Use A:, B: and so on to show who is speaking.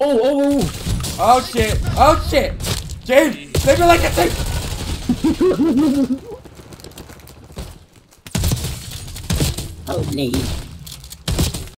A: Oh, oh, oh,
B: oh. Oh shit! Oh shit! James, save me like a thing!
C: Holy